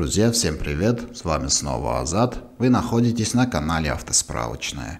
Друзья, всем привет! С вами снова Азат. Вы находитесь на канале Автосправочная.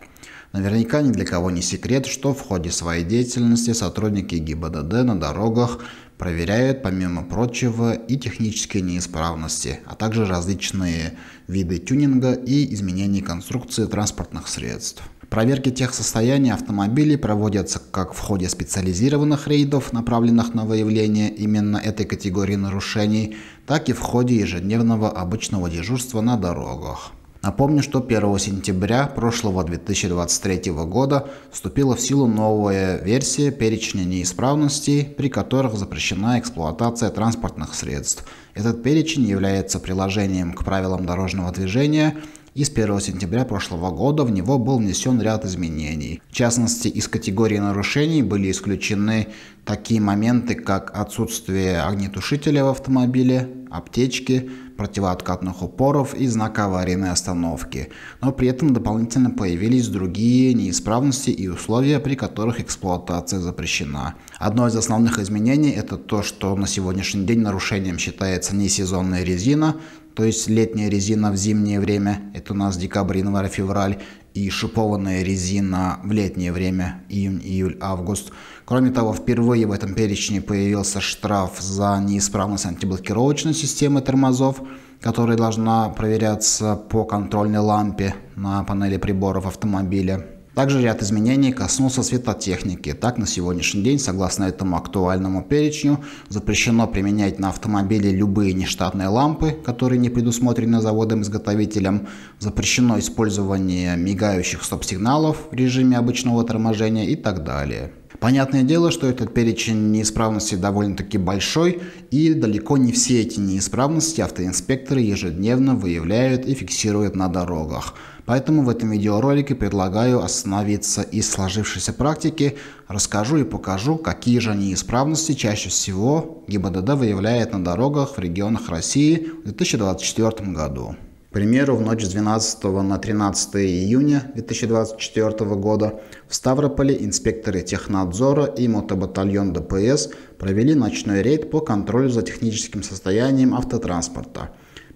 Наверняка ни для кого не секрет, что в ходе своей деятельности сотрудники ГИБДД на дорогах проверяют, помимо прочего, и технические неисправности, а также различные виды тюнинга и изменений конструкции транспортных средств. Проверки техсостояния автомобилей проводятся как в ходе специализированных рейдов, направленных на выявление именно этой категории нарушений, так и в ходе ежедневного обычного дежурства на дорогах. Напомню, что 1 сентября прошлого 2023 года вступила в силу новая версия перечня неисправностей, при которых запрещена эксплуатация транспортных средств. Этот перечень является приложением к правилам дорожного движения и с 1 сентября прошлого года в него был внесен ряд изменений. В частности, из категории нарушений были исключены такие моменты, как отсутствие огнетушителя в автомобиле, аптечки, противооткатных упоров и знака аварийной остановки. Но при этом дополнительно появились другие неисправности и условия, при которых эксплуатация запрещена. Одно из основных изменений это то, что на сегодняшний день нарушением считается несезонная резина, то есть летняя резина в зимнее время, это у нас декабрь, январь, февраль, и шипованная резина в летнее время, июнь, июль, август. Кроме того, впервые в этом перечне появился штраф за неисправность антиблокировочной системы тормозов, которая должна проверяться по контрольной лампе на панели приборов автомобиля. Также ряд изменений коснулся светотехники. Так, на сегодняшний день, согласно этому актуальному перечню, запрещено применять на автомобиле любые нештатные лампы, которые не предусмотрены заводом-изготовителем. Запрещено использование мигающих стоп-сигналов в режиме обычного торможения и так далее. Понятное дело, что этот перечень неисправностей довольно-таки большой, и далеко не все эти неисправности автоинспекторы ежедневно выявляют и фиксируют на дорогах. Поэтому в этом видеоролике предлагаю остановиться из сложившейся практики, расскажу и покажу, какие же неисправности чаще всего ГИБДД выявляет на дорогах в регионах России в 2024 году. К примеру, в ночь с 12 на 13 июня 2024 года в Ставрополе инспекторы технадзора и мотобатальон ДПС провели ночной рейд по контролю за техническим состоянием автотранспорта.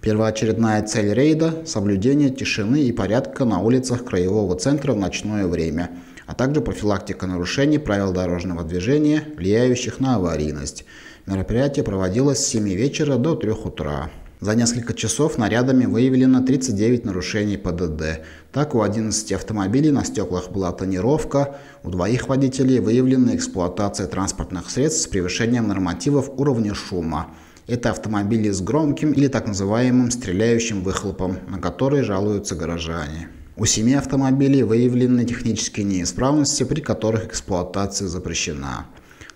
Первоочередная цель рейда – соблюдение тишины и порядка на улицах краевого центра в ночное время, а также профилактика нарушений правил дорожного движения, влияющих на аварийность. Мероприятие проводилось с 7 вечера до 3 утра. За несколько часов нарядами выявлено 39 нарушений ПДД. Так, у 11 автомобилей на стеклах была тонировка, у двоих водителей выявлена эксплуатация транспортных средств с превышением нормативов уровня шума. Это автомобили с громким или так называемым стреляющим выхлопом, на которые жалуются горожане. У семи автомобилей выявлены технические неисправности, при которых эксплуатация запрещена.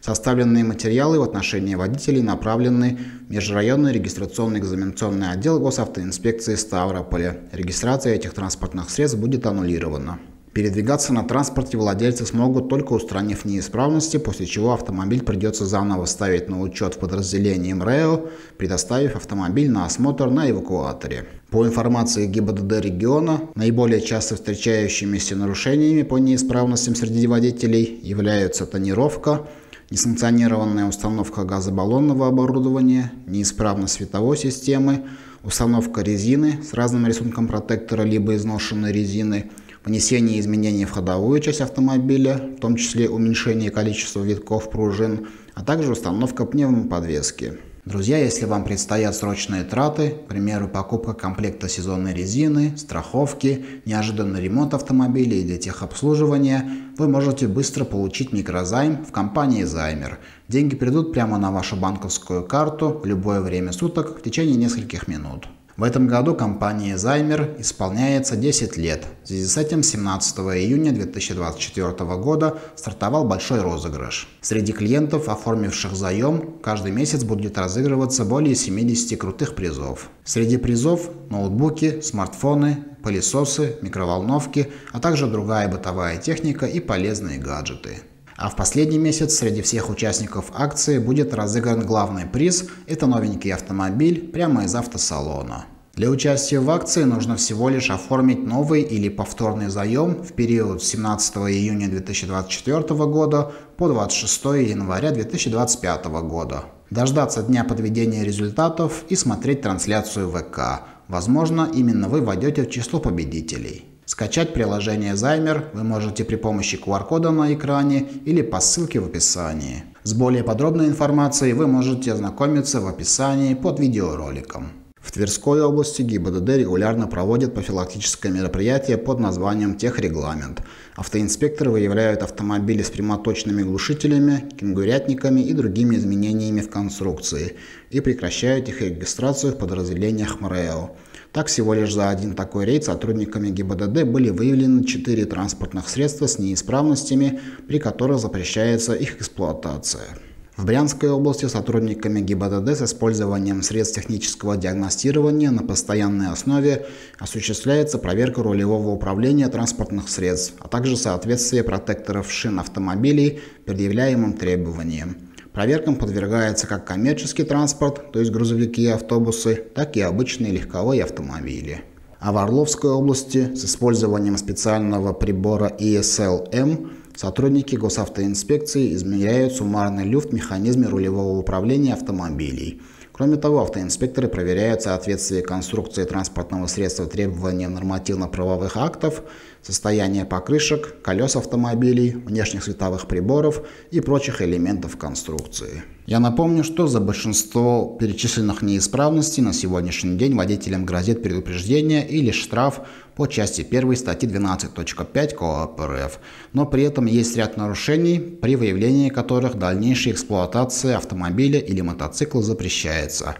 Составленные материалы в отношении водителей направлены в Межрайонный регистрационный экзаменационный отдел госавтоинспекции Ставрополя. Регистрация этих транспортных средств будет аннулирована. Передвигаться на транспорте владельцы смогут только устранив неисправности, после чего автомобиль придется заново ставить на учет в подразделении МРЭО, предоставив автомобиль на осмотр на эвакуаторе. По информации ГИБДД региона, наиболее часто встречающимися нарушениями по неисправностям среди водителей являются тонировка, несанкционированная установка газобаллонного оборудования, неисправность световой системы, установка резины с разным рисунком протектора либо изношенной резины, внесение изменений в ходовую часть автомобиля, в том числе уменьшение количества витков пружин, а также установка пневмоподвески. Друзья, если вам предстоят срочные траты, к примеру, покупка комплекта сезонной резины, страховки, неожиданный ремонт автомобиля или техобслуживания, вы можете быстро получить микрозайм в компании Займер. Деньги придут прямо на вашу банковскую карту в любое время суток в течение нескольких минут. В этом году компании Займер исполняется 10 лет. В связи с этим 17 июня 2024 года стартовал большой розыгрыш. Среди клиентов, оформивших заем, каждый месяц будет разыгрываться более 70 крутых призов. Среди призов ноутбуки, смартфоны, пылесосы, микроволновки, а также другая бытовая техника и полезные гаджеты. А в последний месяц среди всех участников акции будет разыгран главный приз – это новенький автомобиль прямо из автосалона. Для участия в акции нужно всего лишь оформить новый или повторный заем в период с 17 июня 2024 года по 26 января 2025 года. дождаться дня подведения результатов и смотреть трансляцию ВК. Возможно, именно вы войдете в число победителей. Скачать приложение Займер вы можете при помощи QR-кода на экране или по ссылке в описании. С более подробной информацией вы можете ознакомиться в описании под видеороликом. В Тверской области ГИБДД регулярно проводит профилактическое мероприятие под названием «Техрегламент». Автоинспекторы выявляют автомобили с прямоточными глушителями, кенгурятниками и другими изменениями в конструкции и прекращают их регистрацию в подразделениях МРЭО. Так, всего лишь за один такой рейд сотрудниками ГИБДД были выявлены 4 транспортных средства с неисправностями, при которых запрещается их эксплуатация. В Брянской области сотрудниками ГИБДД с использованием средств технического диагностирования на постоянной основе осуществляется проверка рулевого управления транспортных средств, а также соответствие протекторов шин автомобилей предъявляемым требованиям. Проверкам подвергается как коммерческий транспорт, то есть грузовики и автобусы, так и обычные легковые автомобили. А в Орловской области с использованием специального прибора ESL-M Сотрудники госавтоинспекции измеряют суммарный люфт в механизме рулевого управления автомобилей. Кроме того, автоинспекторы проверяют соответствие конструкции транспортного средства требованиям нормативно-правовых актов, состояние покрышек, колес автомобилей, внешних световых приборов и прочих элементов конструкции. Я напомню, что за большинство перечисленных неисправностей на сегодняшний день водителям грозит предупреждение или штраф по части 1 статьи 12.5 КоАП РФ, но при этом есть ряд нарушений, при выявлении которых дальнейшая эксплуатация автомобиля или мотоцикла запрещается.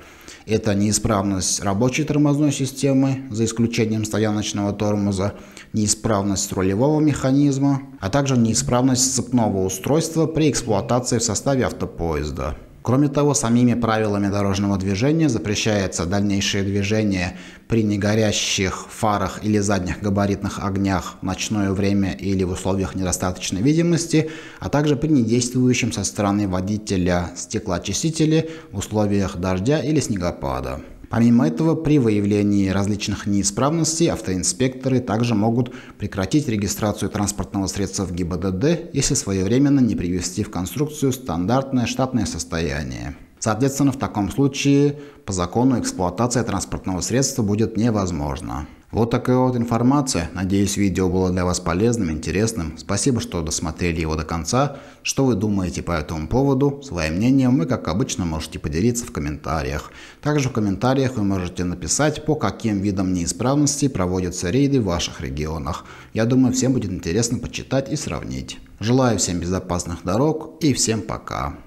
Это неисправность рабочей тормозной системы, за исключением стояночного тормоза, неисправность рулевого механизма, а также неисправность цепного устройства при эксплуатации в составе автопоезда. Кроме того, самими правилами дорожного движения запрещается дальнейшее движение при негорящих фарах или задних габаритных огнях в ночное время или в условиях недостаточной видимости, а также при недействующем со стороны водителя стеклоочистителе в условиях дождя или снегопада. Помимо этого, при выявлении различных неисправностей автоинспекторы также могут прекратить регистрацию транспортного средства в ГИБДД, если своевременно не привести в конструкцию стандартное штатное состояние. Соответственно, в таком случае по закону эксплуатация транспортного средства будет невозможна. Вот такая вот информация. Надеюсь, видео было для вас полезным, интересным. Спасибо, что досмотрели его до конца. Что вы думаете по этому поводу? Своим мнением вы, как обычно, можете поделиться в комментариях. Также в комментариях вы можете написать, по каким видам неисправностей проводятся рейды в ваших регионах. Я думаю, всем будет интересно почитать и сравнить. Желаю всем безопасных дорог и всем пока.